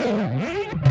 Oh,